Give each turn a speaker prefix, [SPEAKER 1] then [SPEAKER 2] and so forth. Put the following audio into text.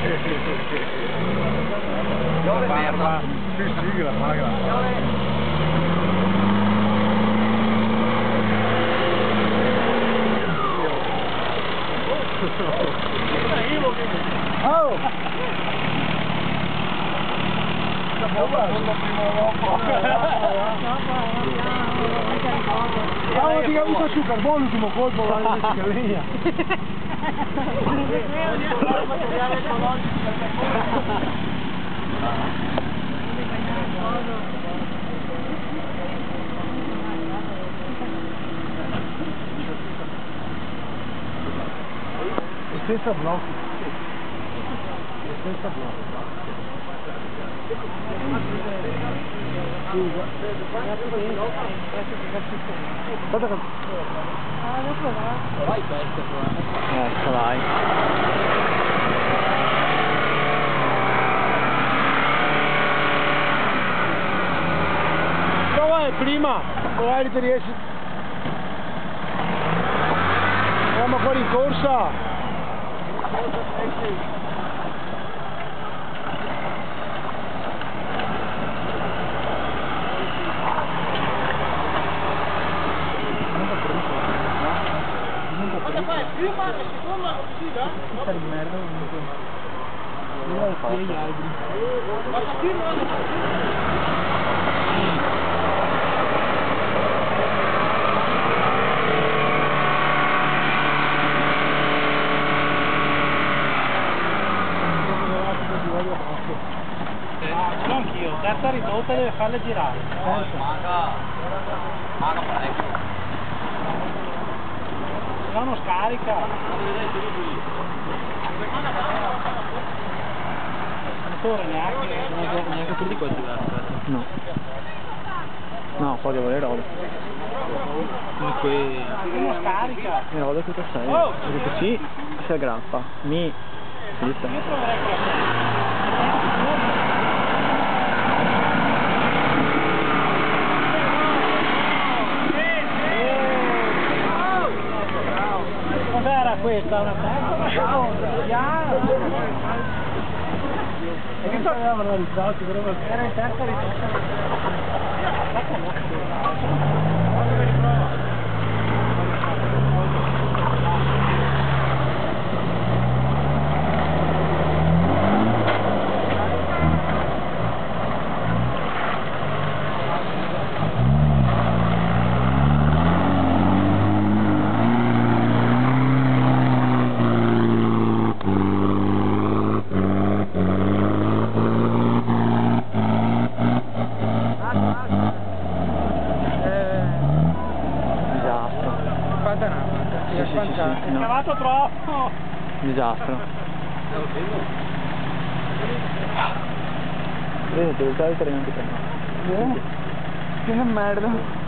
[SPEAKER 1] La barba. Sí, sí, la barba. Oh! Samo ti ga vidio šukar, bolu ti mu hodbo, ali neće ga linija. Guarda che...
[SPEAKER 2] Ecco, vai.
[SPEAKER 1] Prova è prima, magari ti riesci. Andiamo fuori in corsa.
[SPEAKER 2] Questa di merda comunque. Io ho gli alberi.
[SPEAKER 3] No, anch'io, terza ridotta deve farle girare.
[SPEAKER 4] Manca, manca parecchio.
[SPEAKER 3] Se no non scarica. Motore neanche.
[SPEAKER 2] Neanche quelli di questi No. No, poi devo le rode. Comunque...
[SPEAKER 3] Non scarica.
[SPEAKER 2] Le rode che sei?
[SPEAKER 3] Oh!
[SPEAKER 2] Sì, si aggrappa. Mi... Vista.
[SPEAKER 3] Io proverei quella questa una cosa. E che cosa avevano risolto? Era in
[SPEAKER 1] testa di.
[SPEAKER 2] sì, sì, sì, sì, no.
[SPEAKER 3] cavato troppo.
[SPEAKER 2] Disastro vedi devo usare il treno che prendo eh?
[SPEAKER 1] che merda.